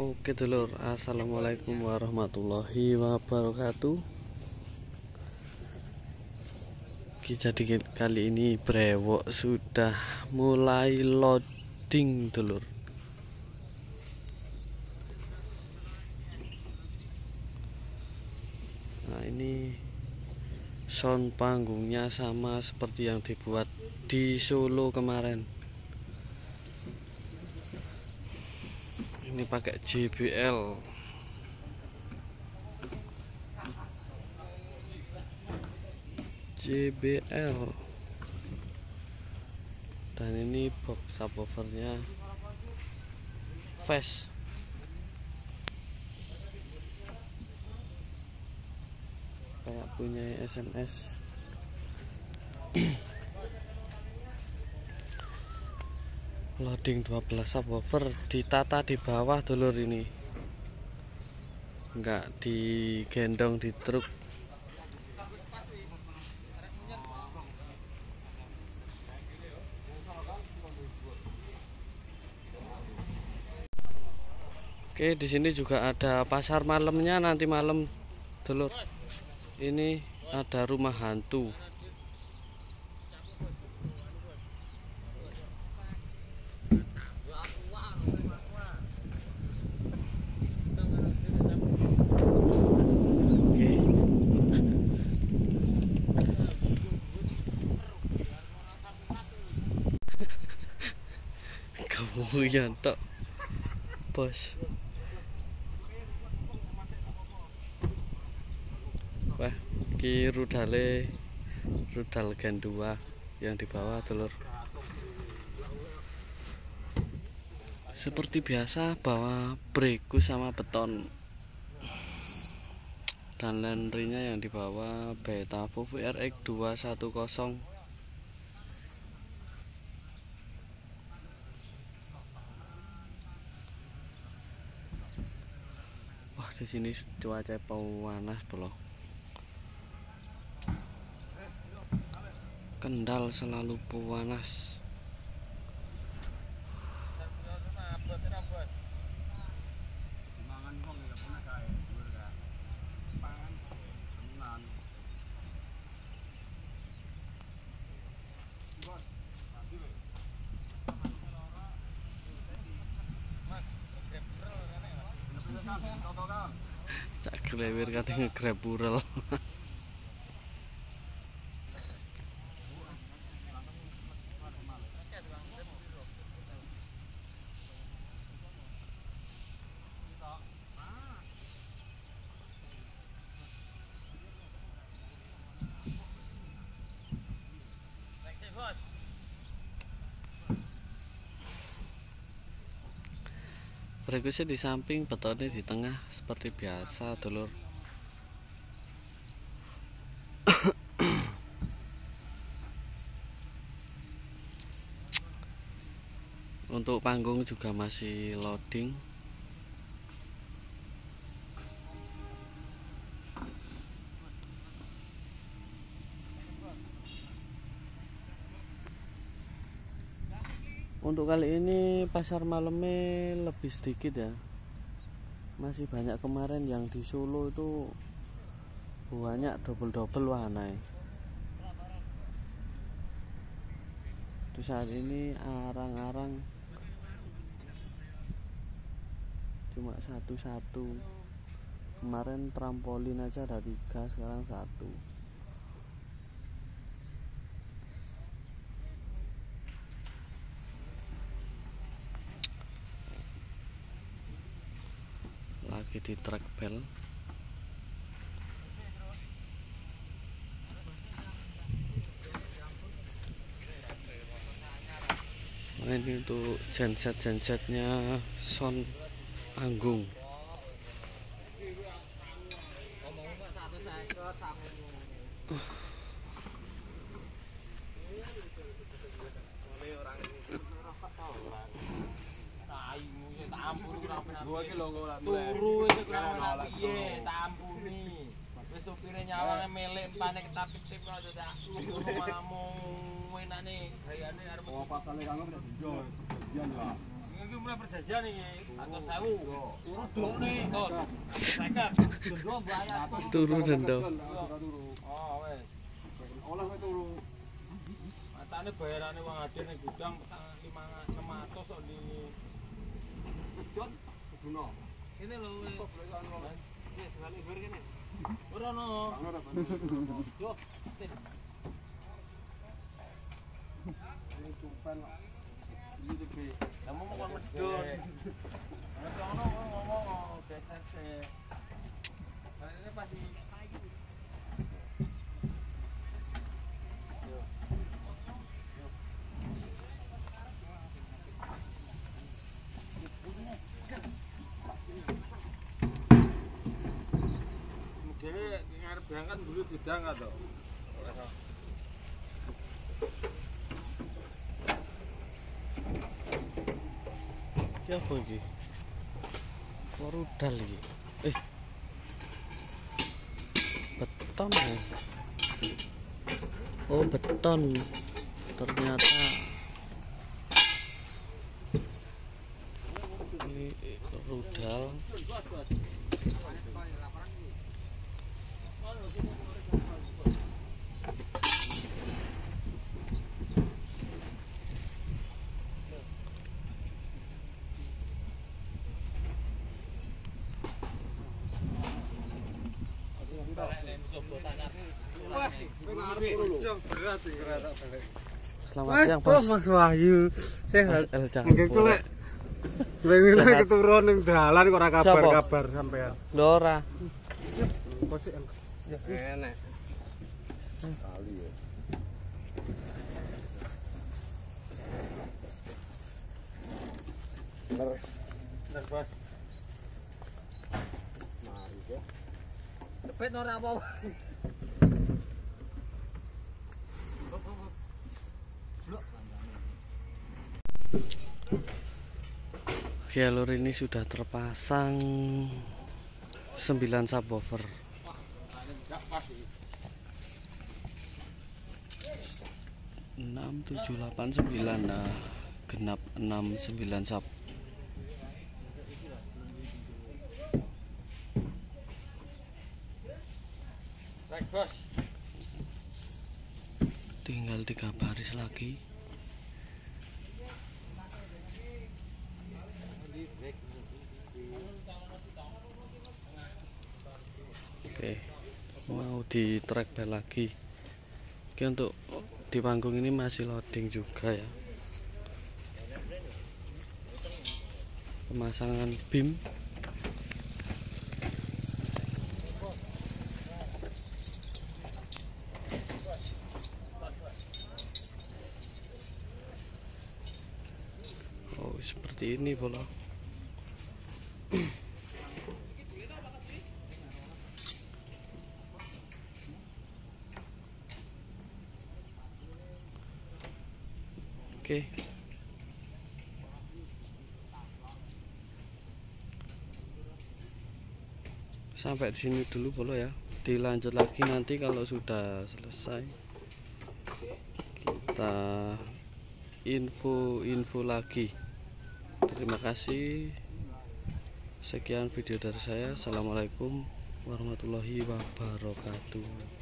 Oke dulur, assalamualaikum warahmatullahi wabarakatuh. Jadi kali ini brewok sudah mulai loading dulur. Nah ini sound panggungnya sama seperti yang dibuat di Solo kemarin. ini pakai JBL JBL dan ini box subwoofernya fast. Kayak punya SMS loading 12 subwoofer ditata di bawah dulur ini. Enggak digendong di truk. Oke di sini juga ada pasar malamnya nanti malam dulur. Ini ada rumah hantu Kemudian tok bos. Wah ki rudale rudal gen 2 yang di bawah telur. Seperti biasa bawa breku sama beton. Dan landrinya yang dibawa beta VRX 210 di sini cuaca panas belum Kendal selalu panas Cak kere wir kate ngegrab burel. Berikutnya di samping, betonnya di tengah seperti biasa, dulur. Untuk panggung juga masih loading. Untuk kali ini pasar malamnya lebih sedikit ya. Masih banyak kemarin yang di Solo itu banyak double-double ya. Di saat ini arang-arang cuma satu-satu. Kemarin trampolin aja ada tiga sekarang satu lagi di track bell nah, ini untuk genset gensetnya sound anggung Gua ki lho ngolak turu wis kurang ora piye, tampuni. Wis sopire nyawang melek panik tapi tip kok ada tak. Mamu enakne gayane arep. Oh pasale kanggo wis njo. Jian lah. Iki mulai perjanjian iki. Atus sewu. Turu dokne. Tos. Sekar. Turu bayar. Turu dendo. Oh wes. Olah wes turu. Matane bayarane wong adine gudang 500 kok di Don't Bruno. Ini lho. Wis, bali bar kene. Ora ono. Ono ora Yo. Ini tumpan. Ini gede. Kamu mau kon medun. Nek ono ngomong geser se. Nah, ini pasti berangkat dulu gudang atau? Iki apa iki? Rudal iki. Eh. Beton. ya? Oh, beton. Ternyata ini rudal. Selamat siang, Bos. Mas Wahyu. Sehat. Mungkin ku lek Lek Sehat. keturun ning dalan kok ora kabar-kabar sampean. Lho ora. Posik. Enek. Bener, Bos. Cepet ora apa-apa. Jalur ini sudah terpasang. 9 subwoofer. Enam tujuh delapan sembilan. Nah genap enam sembilan sub. Tinggal tiga baris lagi oke mau di track bel lagi. Oke untuk di panggung ini masih loading juga ya. Pemasangan beam Oh, seperti ini bola. Oke. Sampai di sini dulu bolo ya. Dilanjut lagi nanti kalau sudah selesai. Kita info-info lagi. Terima kasih. Sekian video dari saya. Assalamualaikum warahmatullahi wabarakatuh.